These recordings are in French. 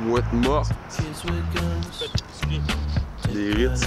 mouette morte, des rites.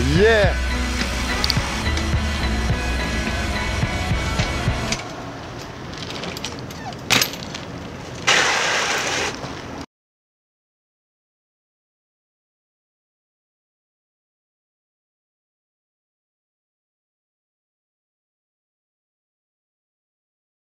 Yeah.